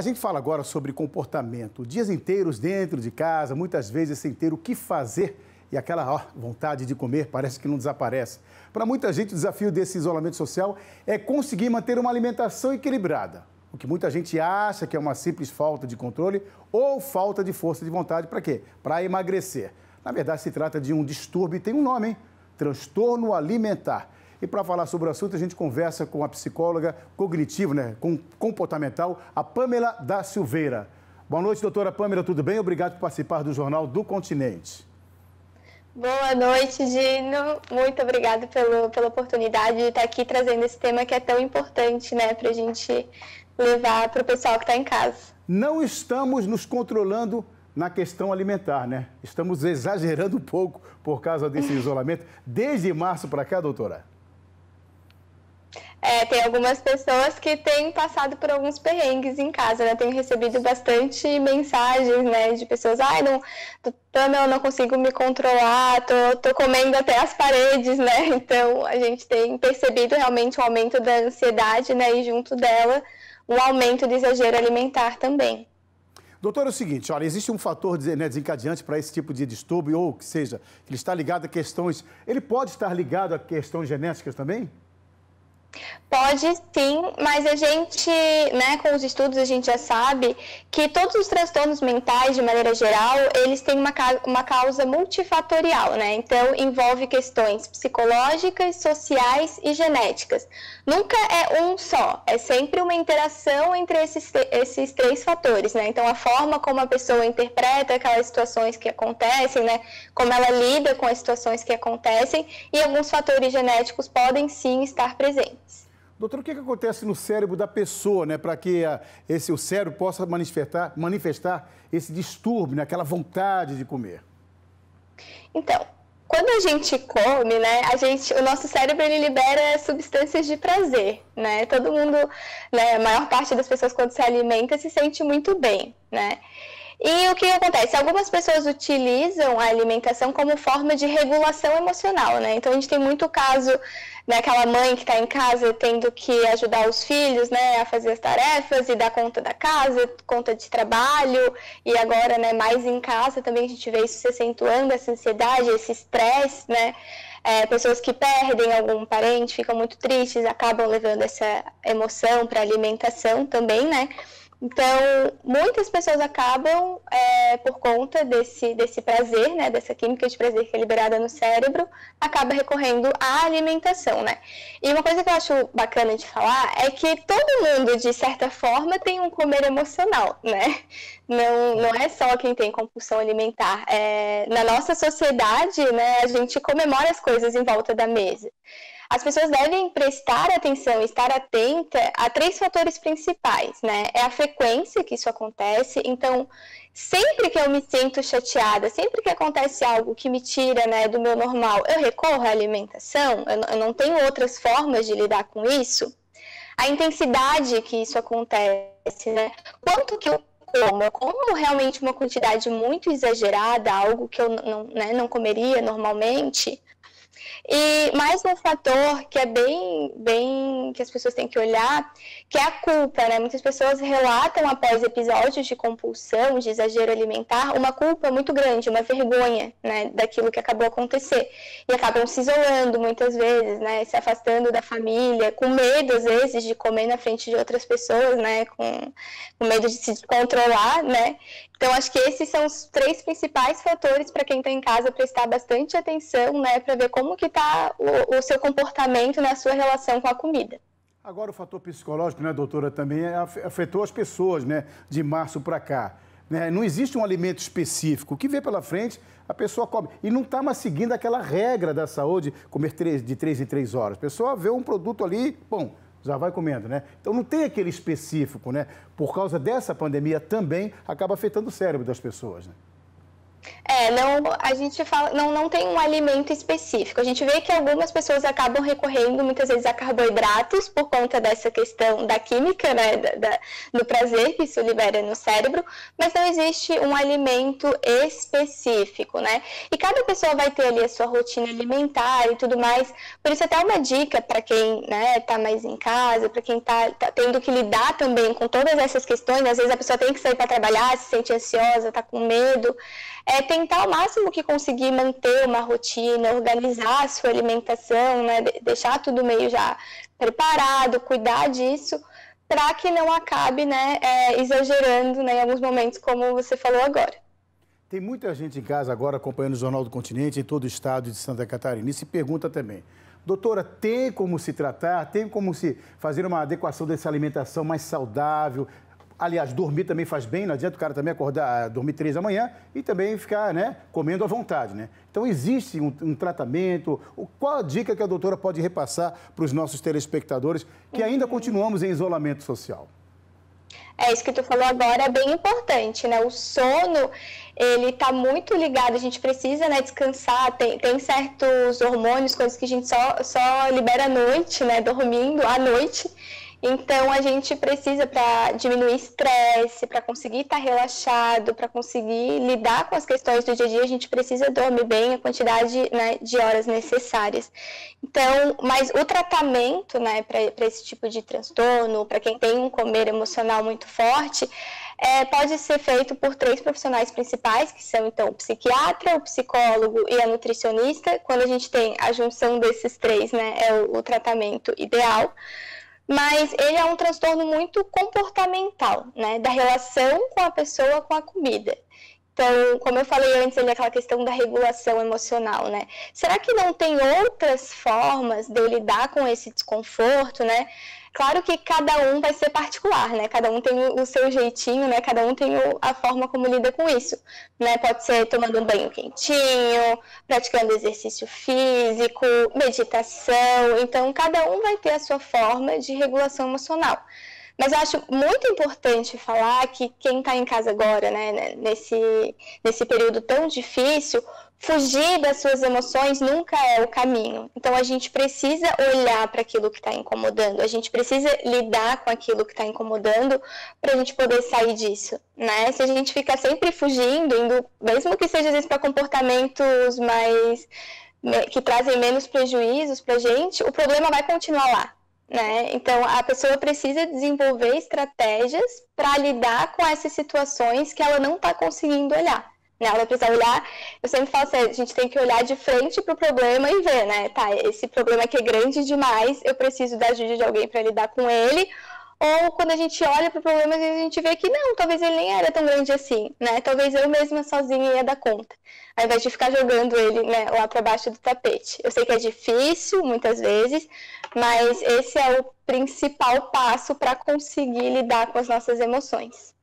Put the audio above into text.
A gente fala agora sobre comportamento. Dias inteiros dentro de casa, muitas vezes sem ter o que fazer e aquela ó, vontade de comer parece que não desaparece. Para muita gente, o desafio desse isolamento social é conseguir manter uma alimentação equilibrada. O que muita gente acha que é uma simples falta de controle ou falta de força de vontade. Para quê? Para emagrecer. Na verdade, se trata de um distúrbio e tem um nome, hein? Transtorno alimentar. E para falar sobre o assunto, a gente conversa com a psicóloga cognitivo, né, comportamental, a Pamela da Silveira. Boa noite, doutora Pamela, tudo bem? Obrigado por participar do Jornal do Continente. Boa noite, Dino. Muito obrigada pelo, pela oportunidade de estar aqui trazendo esse tema que é tão importante, né, para a gente levar para o pessoal que está em casa. Não estamos nos controlando na questão alimentar, né? Estamos exagerando um pouco por causa desse isolamento. Desde março para cá, doutora? É, tem algumas pessoas que têm passado por alguns perrengues em casa, né? Tenho recebido bastante mensagens, né? De pessoas, ai, não, eu não consigo me controlar, tô, tô comendo até as paredes, né? Então, a gente tem percebido realmente um aumento da ansiedade, né? E junto dela, um aumento do exagero alimentar também. Doutor, é o seguinte, olha, existe um fator né, desencadeante para esse tipo de distúrbio, ou que seja, ele está ligado a questões... Ele pode estar ligado a questões genéticas também? Pode sim, mas a gente, né, com os estudos a gente já sabe que todos os transtornos mentais, de maneira geral, eles têm uma, uma causa multifatorial, né? Então envolve questões psicológicas, sociais e genéticas. Nunca é um só, é sempre uma interação entre esses, esses três fatores, né? Então a forma como a pessoa interpreta aquelas situações que acontecem, né? Como ela lida com as situações que acontecem e alguns fatores genéticos podem sim estar presentes. Doutor, o que, que acontece no cérebro da pessoa, né, para que a, esse, o cérebro possa manifestar, manifestar esse distúrbio, né, aquela vontade de comer? Então, quando a gente come, né, a gente, o nosso cérebro ele libera substâncias de prazer, né? Todo mundo, né, a maior parte das pessoas quando se alimenta se sente muito bem, né? E o que acontece? Algumas pessoas utilizam a alimentação como forma de regulação emocional, né? Então a gente tem muito caso daquela mãe que está em casa tendo que ajudar os filhos, né, a fazer as tarefas e dar conta da casa, conta de trabalho, e agora, né, mais em casa também a gente vê isso se acentuando, essa ansiedade, esse estresse, né? É, pessoas que perdem algum parente ficam muito tristes, acabam levando essa emoção para alimentação também, né? Então, muitas pessoas acabam, é, por conta desse, desse prazer, né, dessa química de prazer que é liberada no cérebro, acaba recorrendo à alimentação, né? E uma coisa que eu acho bacana de falar é que todo mundo, de certa forma, tem um comer emocional, né? Não, não é só quem tem compulsão alimentar. É, na nossa sociedade, né, a gente comemora as coisas em volta da mesa. As pessoas devem prestar atenção, estar atenta a três fatores principais, né? É a frequência que isso acontece. Então, sempre que eu me sinto chateada, sempre que acontece algo que me tira né, do meu normal, eu recorro à alimentação, eu não tenho outras formas de lidar com isso. A intensidade que isso acontece, né? Quanto que eu como, eu como realmente uma quantidade muito exagerada, algo que eu não, né, não comeria normalmente, e mais um fator que é bem, bem que as pessoas têm que olhar, que é a culpa, né? Muitas pessoas relatam após episódios de compulsão, de exagero alimentar, uma culpa muito grande, uma vergonha, né, daquilo que acabou acontecer. E acabam se isolando muitas vezes, né, se afastando da família, com medo às vezes de comer na frente de outras pessoas, né, com, com medo de se controlar, né? Então, acho que esses são os três principais fatores para quem está em casa prestar bastante atenção, né, para ver como que está o, o, seu comportamento na sua relação com a comida. Agora, o fator psicológico, né, doutora, também afetou as pessoas, né, de março para cá. Né? Não existe um alimento específico. O que vê pela frente, a pessoa come. E não está mais seguindo aquela regra da saúde, comer de três em três horas. A pessoa vê um produto ali, bom, já vai comendo, né? Então não tem aquele específico, né? Por causa dessa pandemia também acaba afetando o cérebro das pessoas, né? É, não, a gente fala, não, não tem um alimento específico. A gente vê que algumas pessoas acabam recorrendo muitas vezes a carboidratos por conta dessa questão da química, né, da, da, do prazer que isso libera no cérebro, mas não existe um alimento específico, né? E cada pessoa vai ter ali a sua rotina alimentar e tudo mais. Por isso até uma dica para quem, né, tá mais em casa, para quem tá, tá tendo que lidar também com todas essas questões, às vezes a pessoa tem que sair para trabalhar, se sente ansiosa, tá com medo é tentar o máximo que conseguir manter uma rotina, organizar a sua alimentação, né? deixar tudo meio já preparado, cuidar disso, para que não acabe né, é, exagerando né, em alguns momentos, como você falou agora. Tem muita gente em casa agora acompanhando o Jornal do Continente em todo o estado de Santa Catarina e se pergunta também, doutora, tem como se tratar, tem como se fazer uma adequação dessa alimentação mais saudável, Aliás, dormir também faz bem, não adianta o cara também acordar, dormir três da manhã e também ficar né, comendo à vontade, né? Então, existe um, um tratamento. Qual a dica que a doutora pode repassar para os nossos telespectadores que ainda continuamos em isolamento social? É, isso que tu falou agora é bem importante, né? O sono, ele tá muito ligado, a gente precisa, né, descansar, tem, tem certos hormônios, coisas que a gente só, só libera à noite, né, dormindo à noite, então a gente precisa para diminuir estresse, para conseguir estar tá relaxado, para conseguir lidar com as questões do dia a dia, a gente precisa dormir bem a quantidade né, de horas necessárias. Então, mas o tratamento, né, para esse tipo de transtorno, para quem tem um comer emocional muito forte, é, pode ser feito por três profissionais principais, que são então o psiquiatra, o psicólogo e a nutricionista. Quando a gente tem a junção desses três, né, é o, o tratamento ideal mas ele é um transtorno muito comportamental, né, da relação com a pessoa com a comida. Então, como eu falei antes, ele é aquela questão da regulação emocional, né? Será que não tem outras formas de lidar com esse desconforto, né? Claro que cada um vai ser particular, né? Cada um tem o seu jeitinho, né? Cada um tem a forma como lida com isso, né? Pode ser tomando um banho quentinho, praticando exercício físico, meditação. Então, cada um vai ter a sua forma de regulação emocional. Mas eu acho muito importante falar que quem está em casa agora, né, nesse, nesse período tão difícil, fugir das suas emoções nunca é o caminho. Então a gente precisa olhar para aquilo que está incomodando, a gente precisa lidar com aquilo que está incomodando para a gente poder sair disso, né? Se a gente ficar sempre fugindo, indo, mesmo que seja às vezes para comportamentos mais que trazem menos prejuízos para a gente, o problema vai continuar lá. Né? Então, a pessoa precisa desenvolver estratégias para lidar com essas situações que ela não está conseguindo olhar. Né? Ela precisa olhar, eu sempre falo assim, a gente tem que olhar de frente para o problema e ver, né? Tá, esse problema aqui é grande demais, eu preciso da ajuda de alguém para lidar com ele. Ou quando a gente olha para o problema, a gente vê que não, talvez ele nem era tão grande assim, né? Talvez eu mesma sozinha ia dar conta, ao invés de ficar jogando ele né, lá para baixo do tapete. Eu sei que é difícil, muitas vezes, mas esse é o principal passo para conseguir lidar com as nossas emoções.